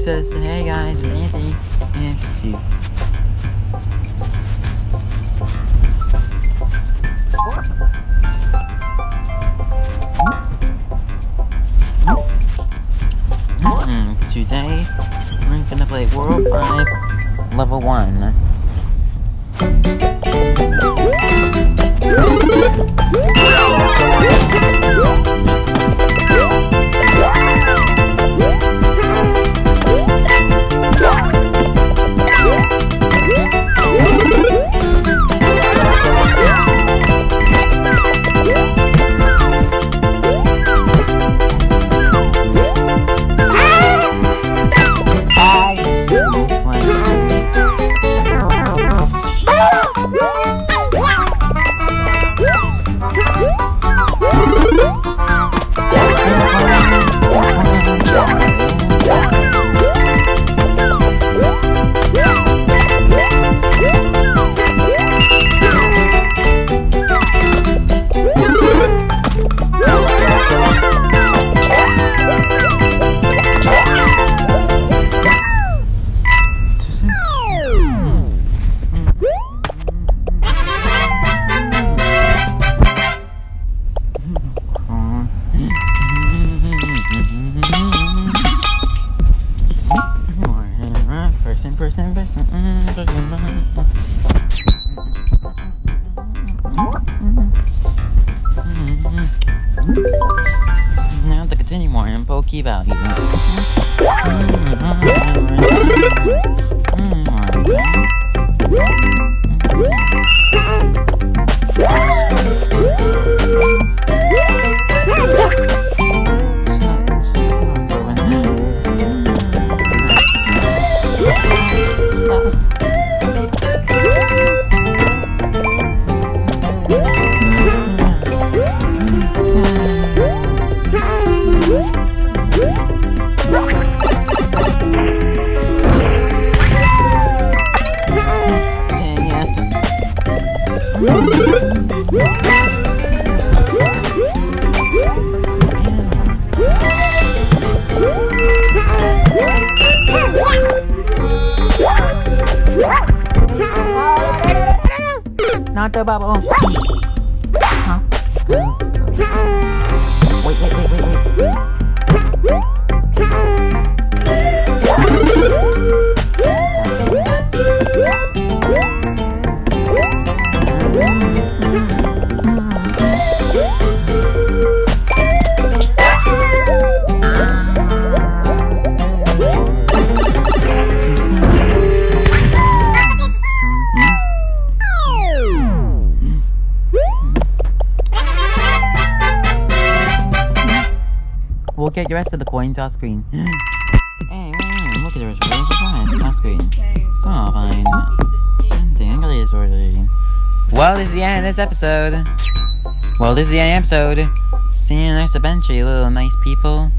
says, hey guys, it's Anthony. And she. Mm, Today, we're gonna play World 5, Level 1. Person, person, person. Mm-hmm. Mm-hmm. Mm-hmm. Now to continue more in Poke value. นอนเจอบ้าบ้าฮะ Wait, wait, wait, wait, wait. We'll get the rest of the coins off screen. hey, look at the rest of the coins screen. Oh, fine. Well, this is the end of this episode. Well, this is the end of the episode. See you next adventure, you little nice people.